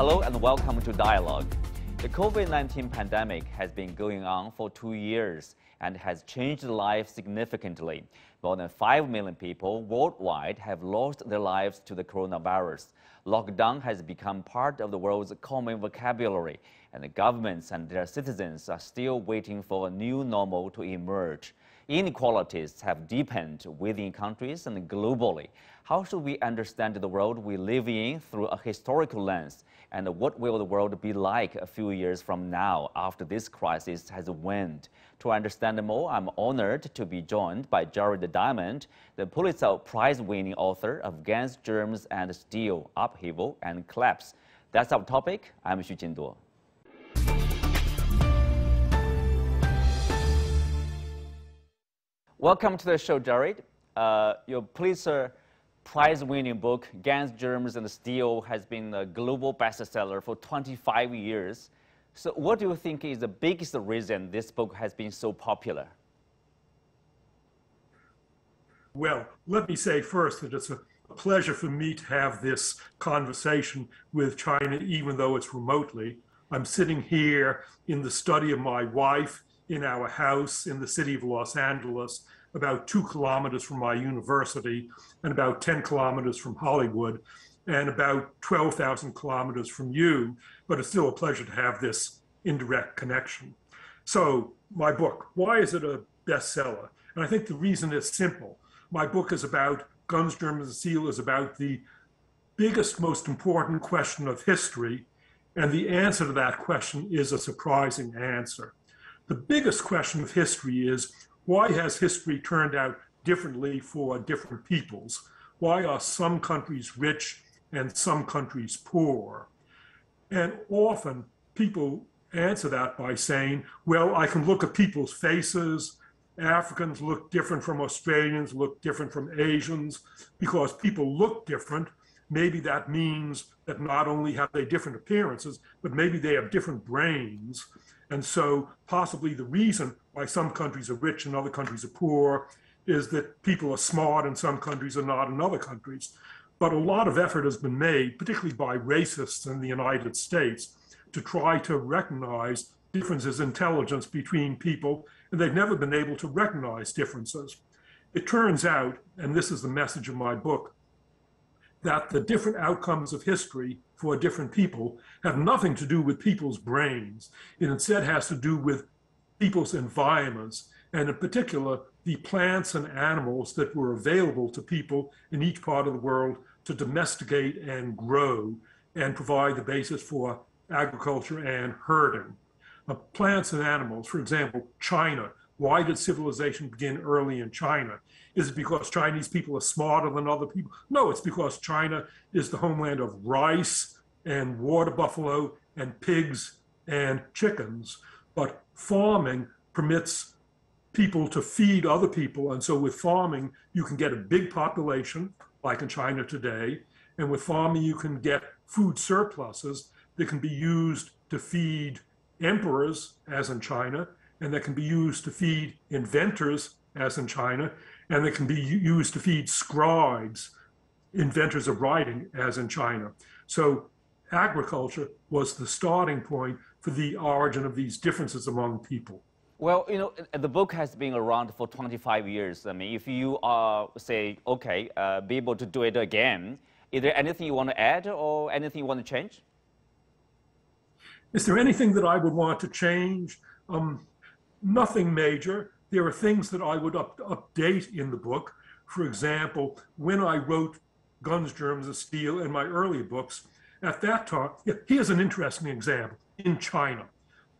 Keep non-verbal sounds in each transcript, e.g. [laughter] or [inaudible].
Hello and welcome to Dialogue. The COVID 19 pandemic has been going on for two years and has changed life significantly. More than 5 million people worldwide have lost their lives to the coronavirus. Lockdown has become part of the world's common vocabulary, and the governments and their citizens are still waiting for a new normal to emerge. Inequalities have deepened within countries and globally. How should we understand the world we live in through a historical lens? And what will the world be like a few years from now after this crisis has waned? To understand more, I'm honored to be joined by Jared Diamond, the Pulitzer Prize winning author of Guns, Germs, and Steel Upheaval and Collapse. That's our topic. I'm Xu Qinduo. Welcome to the show, Jared. Uh, your Pulitzer Prize-winning book, Guns, Germs, and Steel, has been a global bestseller for 25 years. So what do you think is the biggest reason this book has been so popular? Well, let me say first that it's a pleasure for me to have this conversation with China, even though it's remotely. I'm sitting here in the study of my wife in our house in the city of Los Angeles, about two kilometers from my university and about 10 kilometers from Hollywood and about 12,000 kilometers from you. But it's still a pleasure to have this indirect connection. So, my book, why is it a bestseller? And I think the reason is simple. My book is about Guns, Germs, and Steel, is about the biggest, most important question of history. And the answer to that question is a surprising answer. The biggest question of history is why has history turned out differently for different peoples? Why are some countries rich and some countries poor? And often people answer that by saying, well, I can look at people's faces. Africans look different from Australians, look different from Asians. Because people look different, maybe that means that not only have they different appearances, but maybe they have different brains. And so, possibly the reason why some countries are rich and other countries are poor is that people are smart in some countries and not in other countries. But a lot of effort has been made, particularly by racists in the United States, to try to recognize differences in intelligence between people, and they've never been able to recognize differences. It turns out, and this is the message of my book, that the different outcomes of history for different people have nothing to do with people's brains. It instead has to do with people's environments, and in particular, the plants and animals that were available to people in each part of the world to domesticate and grow and provide the basis for agriculture and herding. Uh, plants and animals, for example, China. Why did civilization begin early in China? Is it because Chinese people are smarter than other people? No, it's because China is the homeland of rice and water buffalo and pigs and chickens. But farming permits people to feed other people. And so with farming, you can get a big population, like in China today. And with farming, you can get food surpluses that can be used to feed emperors, as in China, and that can be used to feed inventors, as in China, and that can be used to feed scribes, inventors of writing, as in China. So agriculture was the starting point for the origin of these differences among people. Well, you know, the book has been around for 25 years. I mean, if you uh, say, okay, uh, be able to do it again, is there anything you want to add or anything you want to change? Is there anything that I would want to change? Um, nothing major there are things that I would up, update in the book. For example, when I wrote Guns, Germs, and Steel in my early books, at that time, here's an interesting example. In China,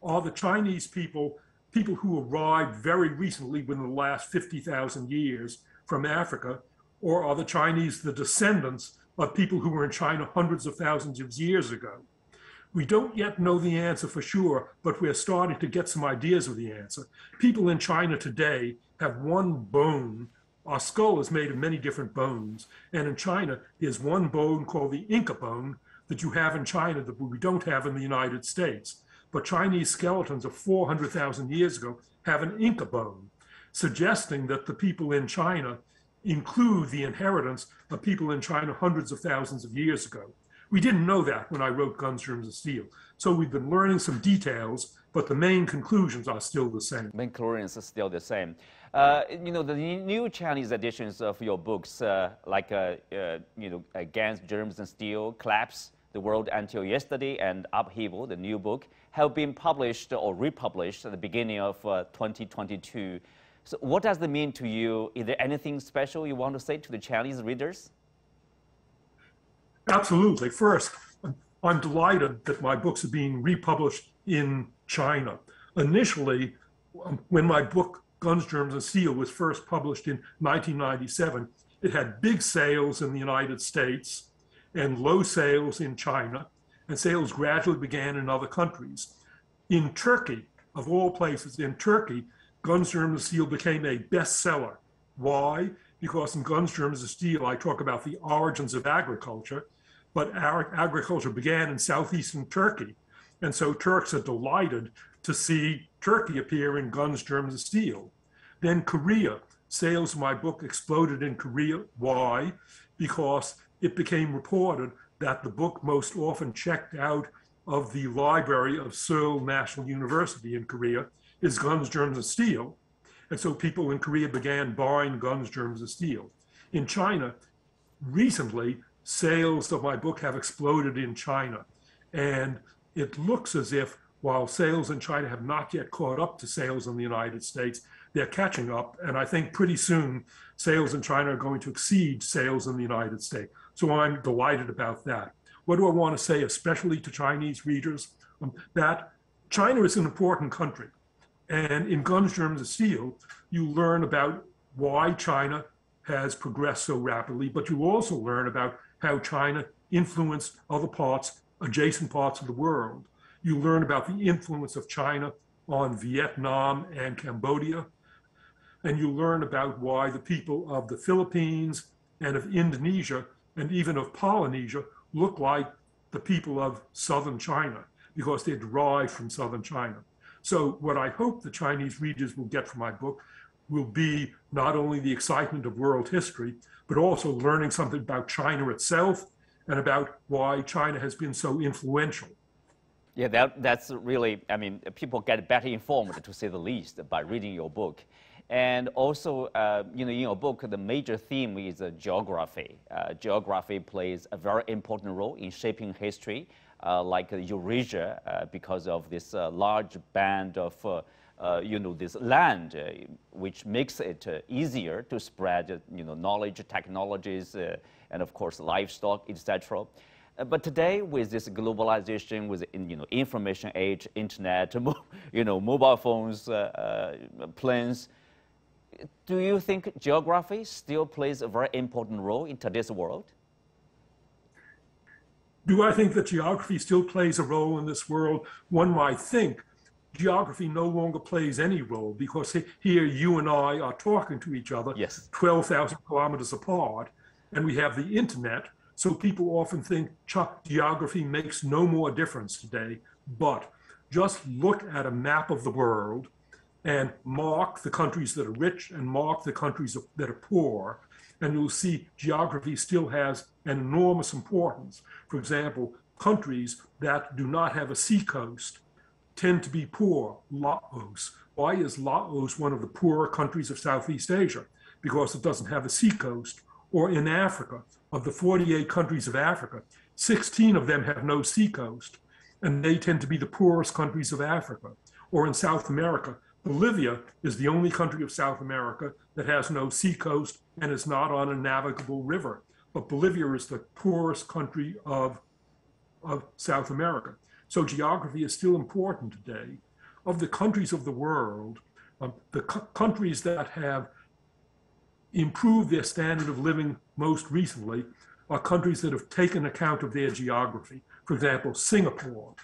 are the Chinese people, people who arrived very recently within the last 50,000 years from Africa, or are the Chinese the descendants of people who were in China hundreds of thousands of years ago? We don't yet know the answer for sure, but we're starting to get some ideas of the answer. People in China today have one bone. Our skull is made of many different bones. And in China, there's one bone called the Inca bone that you have in China that we don't have in the United States. But Chinese skeletons of 400,000 years ago have an Inca bone, suggesting that the people in China include the inheritance of people in China hundreds of thousands of years ago. We didn't know that when I wrote Guns, Germs, and Steel. So we've been learning some details, but the main conclusions are still the same. Main conclusions are still the same. Uh, you know, the new Chinese editions of your books, uh, like, uh, uh you know, Guns, Germs, and Steel, Collapse, The World Until Yesterday, and Upheaval, the new book, have been published or republished at the beginning of uh, 2022. So what does that mean to you? Is there anything special you want to say to the Chinese readers? Absolutely. First, I'm delighted that my books are being republished in China. Initially, um, when my book Guns, Germs, and Steel was first published in 1997, it had big sales in the United States and low sales in China, and sales gradually began in other countries. In Turkey, of all places, in Turkey, Guns, Germs, and Steel became a bestseller. Why? Because in Guns, Germs, and Steel, I talk about the origins of agriculture, but our agriculture began in southeastern Turkey. And so Turks are delighted to see Turkey appear in Guns, Germs, and Steel. Then Korea. Sales of my book exploded in Korea. Why? Because it became reported that the book most often checked out of the library of Seoul National University in Korea is Guns, Germs, and Steel. And so people in Korea began buying Guns, Germs, and Steel. In China, recently, sales of my book have exploded in China. And it looks as if while sales in China have not yet caught up to sales in the United States, they're catching up. And I think pretty soon sales in China are going to exceed sales in the United States. So I'm delighted about that. What do I want to say, especially to Chinese readers? Um, that China is an important country. And in Guns, Germs, and Steel, you learn about why China has progressed so rapidly, but you also learn about how China influenced other parts, adjacent parts of the world. You learn about the influence of China on Vietnam and Cambodia. And you learn about why the people of the Philippines and of Indonesia and even of Polynesia look like the people of southern China because they're derived from southern China. So, what I hope the Chinese readers will get from my book will be not only the excitement of world history, but also learning something about China itself and about why China has been so influential. Yeah, that, that's really, I mean, people get better informed, to say the least, by reading your book. And also, uh, you know, in your book, the major theme is uh, geography. Uh, geography plays a very important role in shaping history uh, like Eurasia uh, because of this uh, large band of Uh, you know, this land, uh, which makes it uh, easier to spread, you know, knowledge, technologies, and of course, livestock, etc. But today, with this globalization, with you know information age, internet, [laughs] you know mobile phones, uh, uh, planes, do you think geography still plays a very important role in today's world? Do I think that geography still plays a role in this world? One might think geography no longer plays any role because here you and I are talking to each other yes. 12,000 kilometers apart, and we have the internet. So people often think Chuck, geography makes no more difference today. But just look at a map of the world and mark the countries that are rich and mark the countries that are poor and you'll see geography still has an enormous importance. For example, countries that do not have a seacoast tend to be poor. Laos. Why is Laos one of the poorer countries of Southeast Asia? Because it doesn't have a seacoast. Or in Africa, of the 48 countries of Africa, 16 of them have no seacoast, and they tend to be the poorest countries of Africa. Or in South America, Bolivia is the only country of South America that has no seacoast and is not on a navigable river. But Bolivia is the poorest country of, of South America. So geography is still important today. Of the countries of the world, um, the countries that have improved their standard of living most recently are countries that have taken account of their geography. For example, Singapore.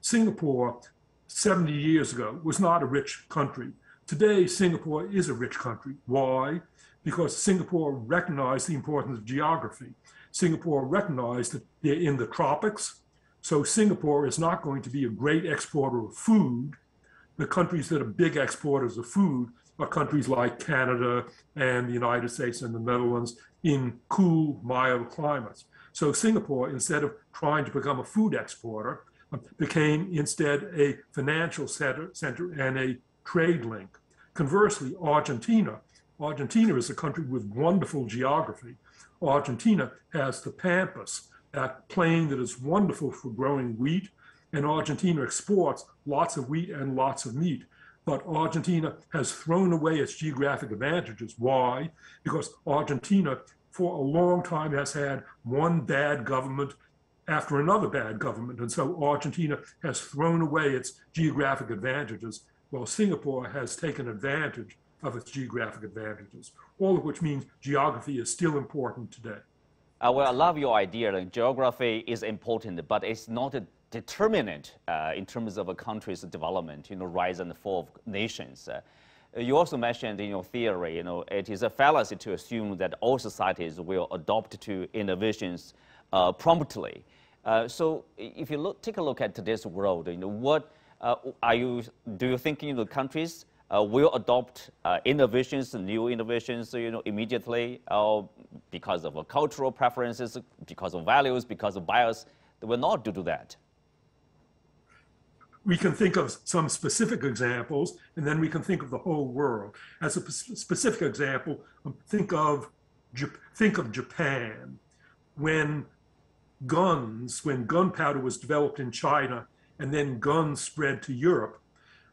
Singapore 70 years ago was not a rich country. Today, Singapore is a rich country. Why? Because Singapore recognized the importance of geography. Singapore recognized that they're in the tropics. So Singapore is not going to be a great exporter of food. The countries that are big exporters of food are countries like Canada and the United States and the Netherlands in cool, mild climates. So Singapore, instead of trying to become a food exporter, um, became instead a financial center, center and a trade link. Conversely, Argentina, Argentina is a country with wonderful geography. Argentina has the Pampas, that plain that is wonderful for growing wheat, and Argentina exports lots of wheat and lots of meat. But Argentina has thrown away its geographic advantages. Why? Because Argentina, for a long time, has had one bad government after another bad government. And so Argentina has thrown away its geographic advantages, while Singapore has taken advantage of its geographic advantages, all of which means geography is still important today. Uh, well, I love your idea that geography is important, but it's not a determinant uh, in terms of a country's development, you know, rise and fall of nations. Uh, you also mentioned in your theory, you know, it is a fallacy to assume that all societies will adopt to innovations uh, promptly. Uh, so if you look, take a look at today's world, you know, what uh, are you, do you think you know, countries uh, will adopt uh, innovations, new innovations, you know, immediately uh, because of cultural preferences, because of values, because of bias. They will not do that. We can think of some specific examples, and then we can think of the whole world. As a specific example, um, think of think of Japan. When guns, when gunpowder was developed in China, and then guns spread to Europe,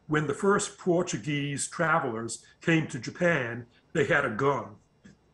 when the first Portuguese travelers came to Japan, they had a gun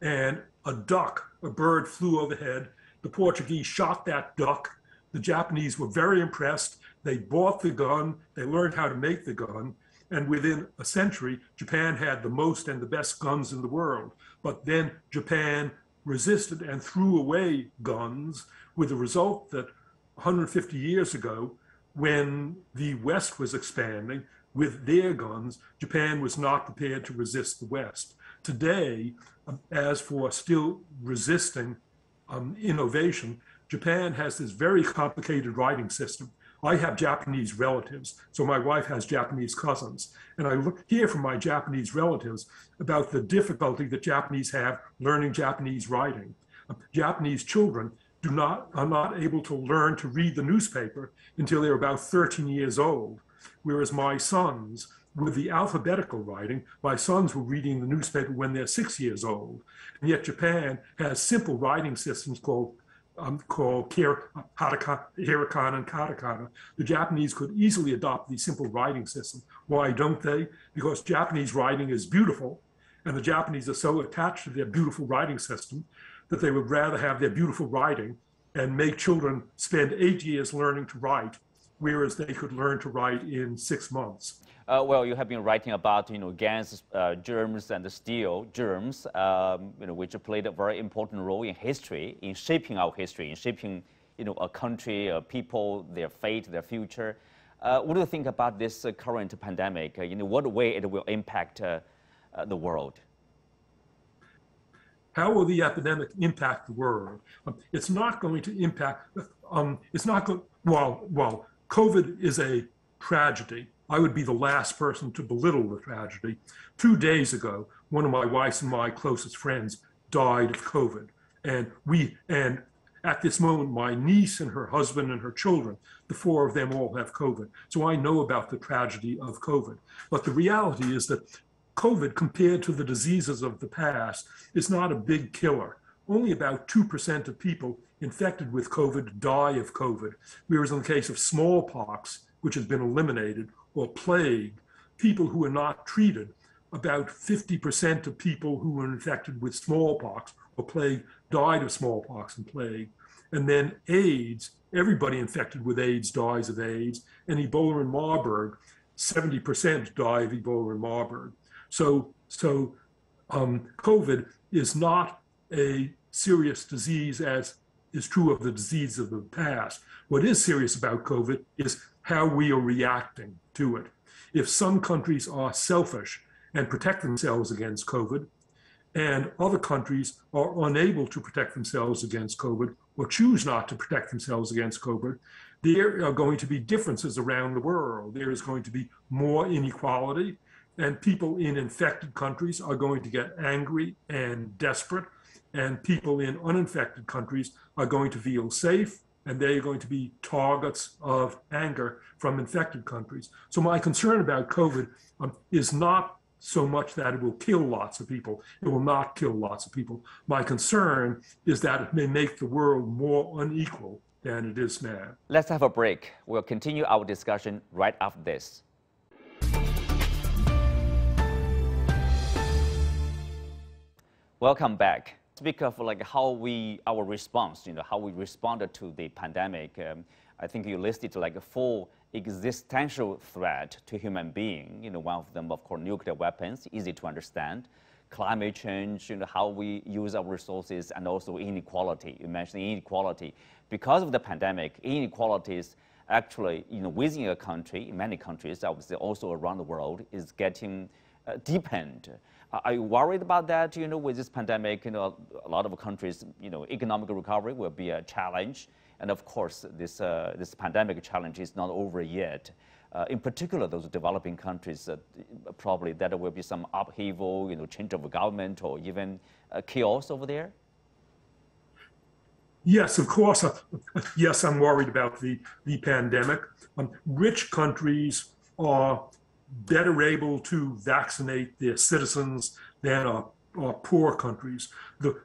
and a duck, a bird flew overhead. The Portuguese shot that duck. The Japanese were very impressed. They bought the gun, they learned how to make the gun, and within a century, Japan had the most and the best guns in the world. But then Japan resisted and threw away guns, with the result that 150 years ago, when the West was expanding, with their guns, Japan was not prepared to resist the West. Today, um, as for still resisting um, innovation, Japan has this very complicated writing system. I have Japanese relatives, so my wife has Japanese cousins. And I look, hear from my Japanese relatives about the difficulty that Japanese have learning Japanese writing. Um, Japanese children do not, are not able to learn to read the newspaper until they're about 13 years old whereas my sons, with the alphabetical writing, my sons were reading the newspaper when they're six years old. And yet Japan has simple writing systems called um, called hiragana and katakana. The Japanese could easily adopt the simple writing system. Why don't they? Because Japanese writing is beautiful, and the Japanese are so attached to their beautiful writing system that they would rather have their beautiful writing and make children spend eight years learning to write whereas they could learn to write in six months. Uh, well, you have been writing about you know Guns uh, germs and the steel germs, um, you know, which played a very important role in history, in shaping our history, in shaping you know a country, a people, their fate, their future. Uh, what do you think about this uh, current pandemic? Uh, in what way it will impact uh, the world? How will the epidemic impact the world? Um, it's not going to impact. Um, it's not going. Well, well, COVID is a tragedy. I would be the last person to belittle the tragedy. Two days ago, one of my wife's and my closest friends died of COVID. And we, and at this moment, my niece and her husband and her children, the four of them all have COVID. So I know about the tragedy of COVID. But the reality is that COVID, compared to the diseases of the past, is not a big killer. Only about 2% of people infected with COVID die of COVID, whereas in the case of smallpox, which has been eliminated, or plague, people who are not treated, about 50% of people who were infected with smallpox or plague died of smallpox and plague. And then AIDS, everybody infected with AIDS dies of AIDS, and Ebola and Marburg, 70% die of Ebola and Marburg. So, so um, COVID is not a serious disease as is true of the disease of the past. What is serious about COVID is how we are reacting to it. If some countries are selfish and protect themselves against COVID, and other countries are unable to protect themselves against COVID or choose not to protect themselves against COVID, there are going to be differences around the world. There is going to be more inequality, and people in infected countries are going to get angry and desperate and people in uninfected countries are going to feel safe and they are going to be targets of anger from infected countries. So my concern about COVID um, is not so much that it will kill lots of people. It will not kill lots of people. My concern is that it may make the world more unequal than it is now. Let's have a break. We'll continue our discussion right after this. Welcome back. Speak of like how we, our response, you know, how we responded to the pandemic. Um, I think you listed like four existential threat to human being. You know, one of them, of course, nuclear weapons, easy to understand. Climate change, you know, how we use our resources, and also inequality. You mentioned inequality. Because of the pandemic, inequalities actually, you know, within a country, in many countries, obviously also around the world, is getting uh, deepened. Are you worried about that? You know, with this pandemic, you know, a lot of countries, you know, economic recovery will be a challenge. And of course, this, uh, this pandemic challenge is not over yet. Uh, in particular, those developing countries, uh, probably that will be some upheaval, you know, change of government or even uh, chaos over there. Yes, of course. [laughs] Yes, I'm worried about the, the pandemic. Um, rich countries are better able to vaccinate their citizens than our, our poor countries. The,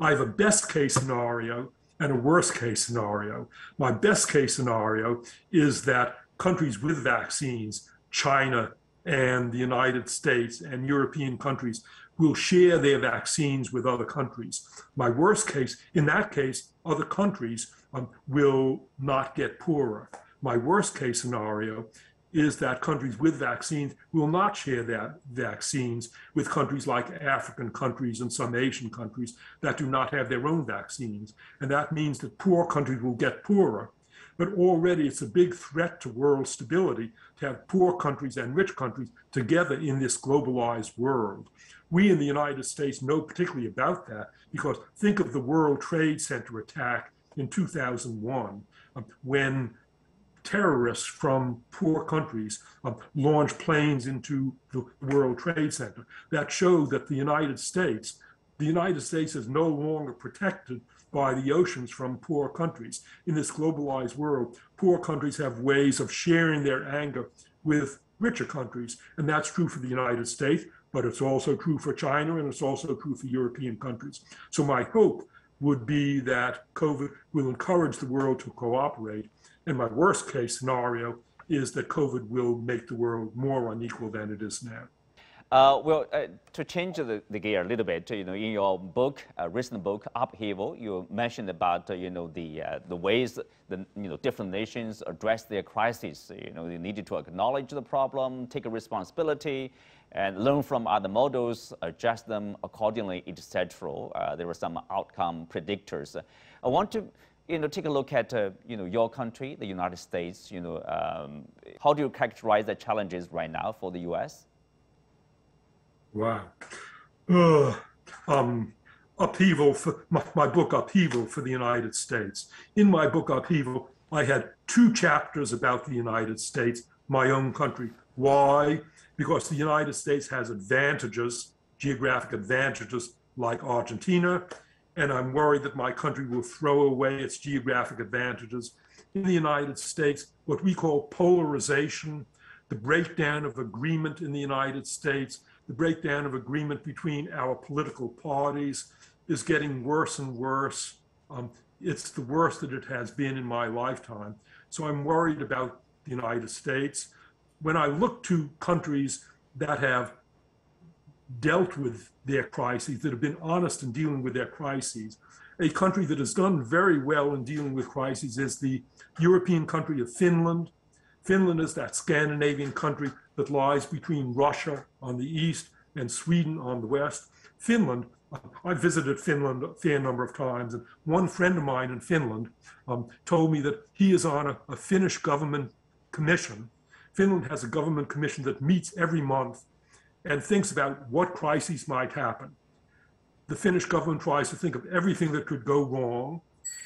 I have a best case scenario and a worst case scenario. My best case scenario is that countries with vaccines, China and the United States and European countries, will share their vaccines with other countries. My worst case, in that case, other countries um, will not get poorer. My worst case scenario is that countries with vaccines will not share that vaccines with countries like African countries and some Asian countries that do not have their own vaccines. And that means that poor countries will get poorer. But already it's a big threat to world stability to have poor countries and rich countries together in this globalized world. We in the United States know particularly about that because think of the World Trade Center attack in 2001 um, when terrorists from poor countries uh, launch planes into the World Trade Center. That showed that the United States, the United States is no longer protected by the oceans from poor countries. In this globalized world, poor countries have ways of sharing their anger with richer countries. And that's true for the United States, but it's also true for China and it's also true for European countries. So my hope would be that COVID will encourage the world to cooperate and my worst case scenario is that COVID will make the world more unequal than it is now. Uh, well, uh, to change the, the, gear a little bit, you know, in your book, uh, recent book, Upheaval, you mentioned about, uh, you know, the, uh, the ways the, you know, different nations address their crises. You know, they needed to acknowledge the problem, take a responsibility, and learn from other models, adjust them accordingly, etc. Uh, there were some outcome predictors. I want to you know, take a look at, uh, you know, your country, the United States, you know, um, how do you characterize the challenges right now for the U.S.? Wow. Uh, um, upheaval for my, my, book upheaval for the united states in my book upheaval i had two chapters about the united states my own country why because the united states has advantages geographic advantages like argentina and I'm worried that my country will throw away its geographic advantages. In the United States, what we call polarization, the breakdown of agreement in the United States, the breakdown of agreement between our political parties is getting worse and worse. Um, it's the worst that it has been in my lifetime. So I'm worried about the United States. When I look to countries that have dealt with their crises, that have been honest in dealing with their crises. A country that has done very well in dealing with crises is the European country of Finland. Finland is that Scandinavian country that lies between Russia on the east and Sweden on the west. Finland, I visited Finland a fair number of times, and one friend of mine in Finland um, told me that he is on a, a Finnish government commission. Finland has a government commission that meets every month and thinks about what crises might happen. The Finnish government tries to think of everything that could go wrong,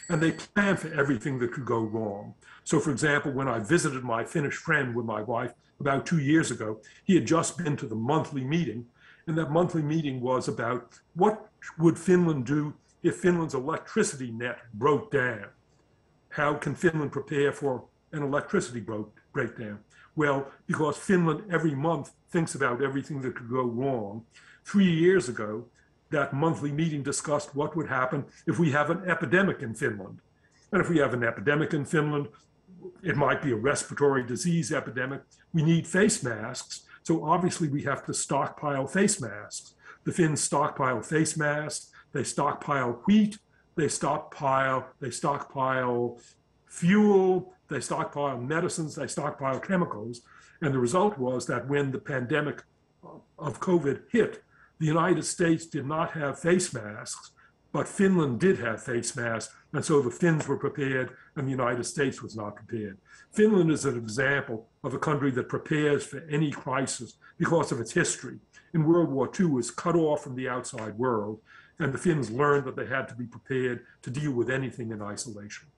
and they plan for everything that could go wrong. So, for example, when I visited my Finnish friend with my wife about two years ago, he had just been to the monthly meeting, And that monthly meeting was about what would Finland do if Finland's electricity net broke down? How can Finland prepare for an electricity breakdown? Well, because Finland every month thinks about everything that could go wrong. Three years ago, that monthly meeting discussed what would happen if we have an epidemic in Finland. And if we have an epidemic in Finland, it might be a respiratory disease epidemic. We need face masks. So obviously, we have to stockpile face masks. The Finns stockpile face masks, they stockpile wheat, they stockpile, they stockpile fuel, they stockpile medicines, they stockpile chemicals. And the result was that when the pandemic of COVID hit, the United States did not have face masks, but Finland did have face masks. And so the Finns were prepared and the United States was not prepared. Finland is an example of a country that prepares for any crisis because of its history. In World War II, was cut off from the outside world, and the Finns learned that they had to be prepared to deal with anything in isolation.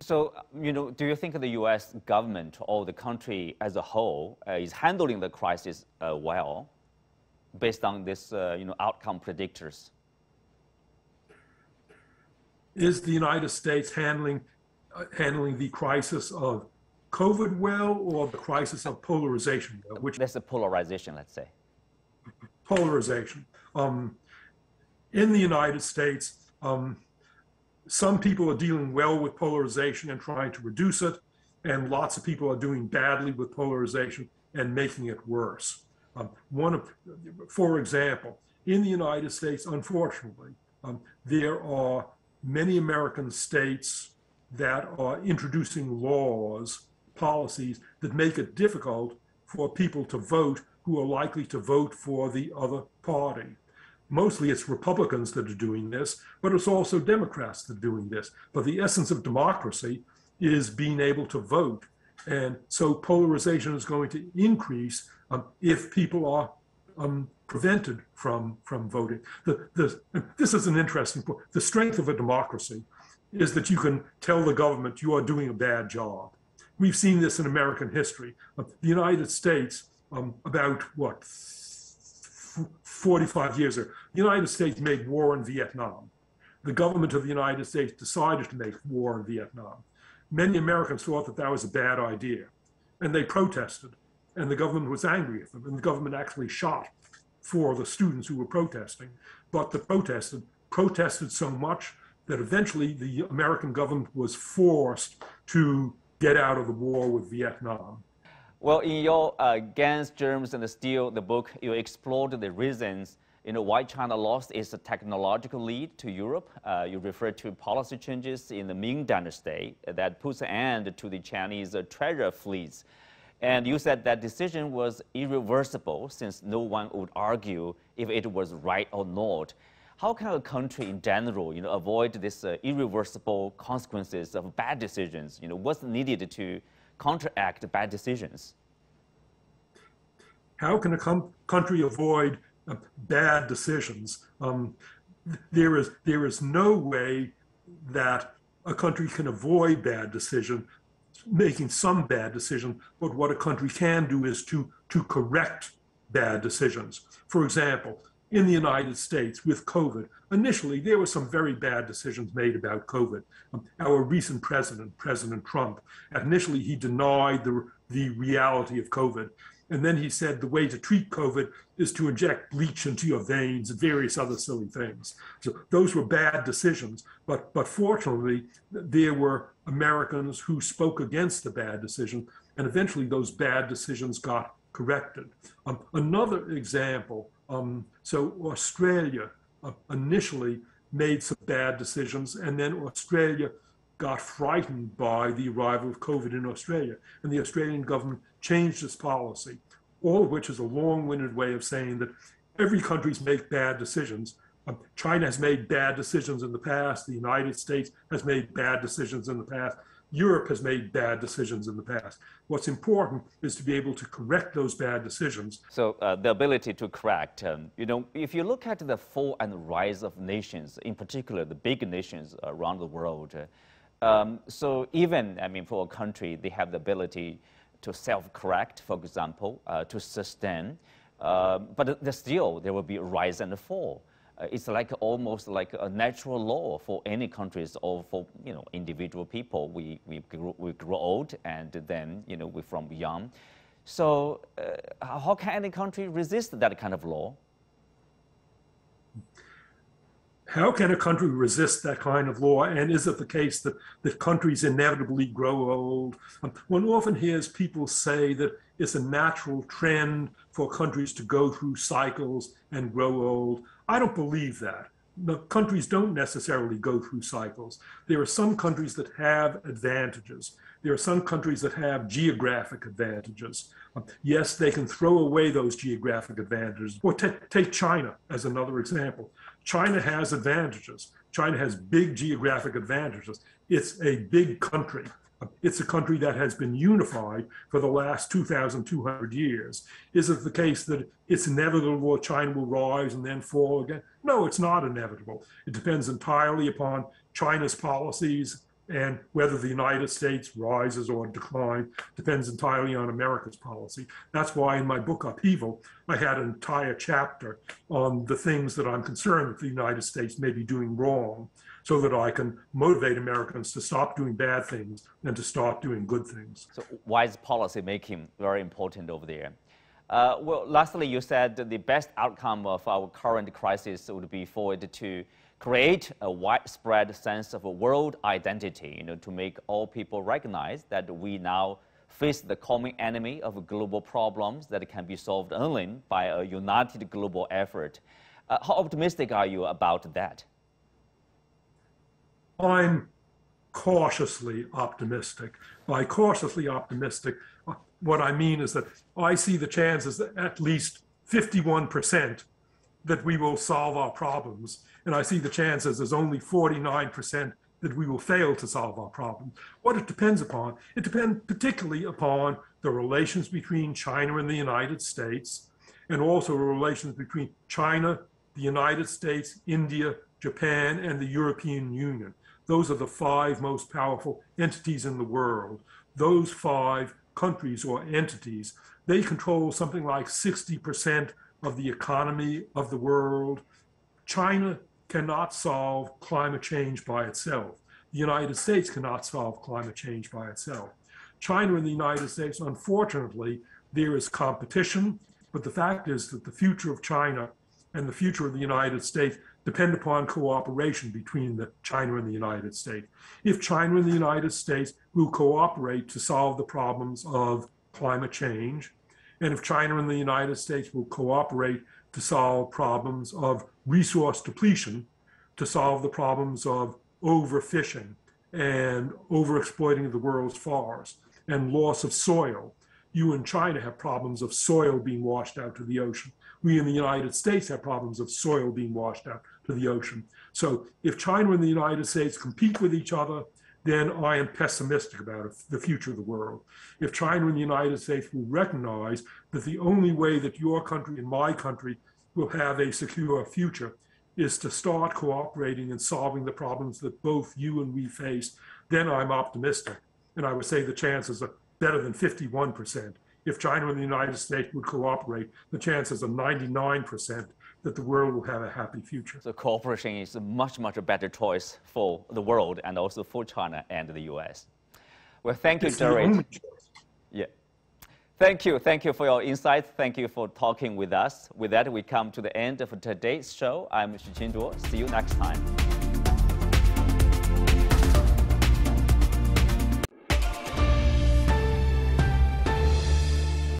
So, you know, do you think the U.S. government or the country as a whole uh, is handling the crisis uh, well, based on this, uh, you know, outcome predictors? Is the United States handling uh, handling the crisis of COVID well, or the crisis of polarization well? Which that's a polarization, let's say. Polarization. Um, in the United States. Um, some people are dealing well with polarization and trying to reduce it, and lots of people are doing badly with polarization and making it worse. Um, one of, for example, in the United States, unfortunately, um, there are many American states that are introducing laws, policies that make it difficult for people to vote who are likely to vote for the other party. Mostly it's Republicans that are doing this, but it's also Democrats that are doing this. But the essence of democracy is being able to vote. And so polarization is going to increase um, if people are um, prevented from, from voting. The, the, this is an interesting point. The strength of a democracy is that you can tell the government you are doing a bad job. We've seen this in American history. Uh, the United States, um, about what, 45 years ago. The United States made war in Vietnam. The government of the United States decided to make war in Vietnam. Many Americans thought that that was a bad idea, and they protested, and the government was angry at them, and the government actually shot for the students who were protesting. But the protested protested so much that eventually the American government was forced to get out of the war with Vietnam. Well, in your uh, Guns, Germs, and Steel, the book, you explored the reasons you know, why China lost its technological lead to Europe. Uh, you referred to policy changes in the Ming Dynasty that puts an end to the Chinese uh, treasure fleets. And you said that decision was irreversible since no one would argue if it was right or not. How can a country in general, you know, avoid this uh, irreversible consequences of bad decisions? You know, what's needed to counteract bad decisions? How can a country avoid uh, bad decisions? Um, there is there is no way that a country can avoid bad decision, making some bad decision. But what a country can do is to to correct bad decisions. For example, in the United States with COVID. Initially, there were some very bad decisions made about COVID. Um, our recent president, President Trump, initially he denied the, the reality of COVID. And then he said the way to treat COVID is to inject bleach into your veins and various other silly things. So those were bad decisions. But, but fortunately, there were Americans who spoke against the bad decision. And eventually, those bad decisions got corrected. Um, another example um, so Australia uh, initially made some bad decisions, and then Australia got frightened by the arrival of COVID in Australia, and the Australian government changed its policy. All of which is a long-winded way of saying that every country's make bad decisions. China has made bad decisions in the past. The United States has made bad decisions in the past. Europe has made bad decisions in the past. What's important is to be able to correct those bad decisions. So uh, the ability to correct, um, you know, if you look at the fall and rise of nations, in particular the big nations around the world, uh, um, so even, I mean, for a country, they have the ability to self-correct, for example, uh, to sustain. Uh, but still, there will be a rise and a fall. Uh, it's like almost like a natural law for any countries or for you know individual people. We we grow, we grow old and then you know we from young. So uh, how can any country resist that kind of law? How can a country resist that kind of law? And is it the case that, that countries inevitably grow old? Um, one often hears people say that it's a natural trend for countries to go through cycles and grow old. I don't believe that. The countries don't necessarily go through cycles. There are some countries that have advantages. There are some countries that have geographic advantages. Um, yes, they can throw away those geographic advantages. Or take China as another example. China has advantages. China has big geographic advantages. It's a big country. It's a country that has been unified for the last 2,200 years. Is it the case that it's inevitable China will rise and then fall again? No, it's not inevitable. It depends entirely upon China's policies and whether the United States rises or declines depends entirely on America's policy. That's why in my book Upheaval, I had an entire chapter on the things that I'm concerned that the United States may be doing wrong so that I can motivate Americans to stop doing bad things and to start doing good things. So wise policy making very important over there. Uh, well, lastly, you said the best outcome of our current crisis would be for it to create a widespread sense of a world identity, you know, to make all people recognize that we now face the common enemy of global problems that can be solved only by a united global effort. Uh, how optimistic are you about that? I'm cautiously optimistic. By cautiously optimistic, uh, what I mean is that I see the chances that at least 51% that we will solve our problems. And I see the chances as only 49% that we will fail to solve our problems. What it depends upon, it depends particularly upon the relations between China and the United States, and also relations between China, the United States, India, Japan, and the European Union. Those are the five most powerful entities in the world. Those five countries or entities, they control something like 60% of the economy of the world. China cannot solve climate change by itself. The United States cannot solve climate change by itself. China and the United States, unfortunately, there is competition, but the fact is that the future of China and the future of the United States depend upon cooperation between the China and the United States. If China and the United States will cooperate to solve the problems of climate change, and if China and the United States will cooperate to solve problems of resource depletion, to solve the problems of overfishing and overexploiting the world's forests and loss of soil. You and China have problems of soil being washed out to the ocean. We in the United States have problems of soil being washed out to the ocean. So if China and the United States compete with each other, then I am pessimistic about the future of the world. If China and the United States will recognize that the only way that your country and my country will have a secure future is to start cooperating and solving the problems that both you and we face, then I'm optimistic. And I would say the chances are better than 51%. If China and the United States would cooperate, the chances are 99% that the world will have a happy future. So cooperation is a much, much better choice for the world and also for China and the U.S. Well, thank you, It's Jared. Yeah. Thank you. Thank you for your insights. Thank you for talking with us. With that, we come to the end of today's show. I'm Xu Qinduo. See you next time.